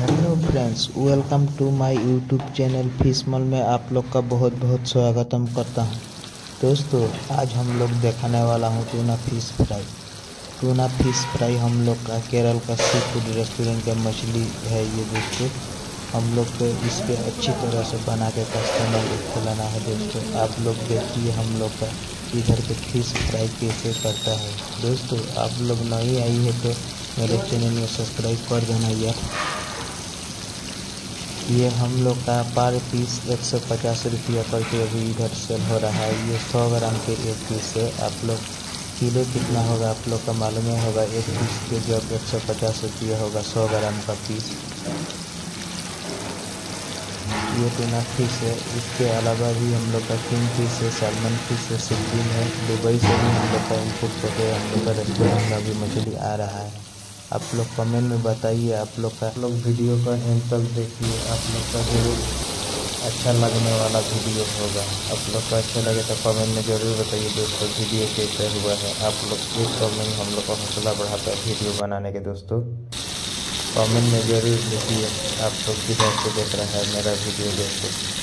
Friends welcome to my YouTube channel फिशमल में आप लोग का बहुत बहुत स्वागतम करता हूँ। दोस्तों, आज हम लोग दिखाने वाला हूँ tuna fish fry tuna fish fry हम लोग का केरल का सी फ़ूड रेस्टोरेंट का मछली है ये दोस्तों। हम लोग को इस पर अच्छी तरह से बना के कस्टमर को खिलाना है दोस्तों। आप लोग देखिए हम लोग का इधर के फ़िश फ्राई कैसे करता है। दोस्तों, आप लोग नहीं आई है तो मेरे चैनल में सब्सक्राइब कर देना यार। ये हम लोग का पर पीस एक सौ पचास रुपया करके अभी इधर सेल हो रहा है। ये सौ ग्राम के एक पीस है। आप लोग किलो कितना होगा आप लोग का मालूम ही होगा। एक पीस के जब एक सौ पचास रुपया होगा सौ ग्राम का पीस। ये टूना फ़िश है। इसके अलावा भी हम लोग का किंग फ़िश है। सैलमन फ़िश है सिल्किन है। दुबई से भी हम लोग का इनपुट होकर हम लोग का रेस्टोरेंट में अभी मछली आ रहा है। आप लोग कमेंट में बताइए, आप लोग का लोग वीडियो का एंड तक देखिए, आप लोग का ज़रूर अच्छा लगने वाला वीडियो होगा। आप लोग को अच्छा लगे तो कमेंट में ज़रूर बताइए दोस्तों वीडियो कैसे हुआ है। आप लोग एक कमेंट हम लोग का हौसला बढ़ाता है वीडियो बनाने के दोस्तों। कमेंट में ज़रूर देखिए आप लोग किधर से देख रहे हैं मेरा वीडियो दोस्तों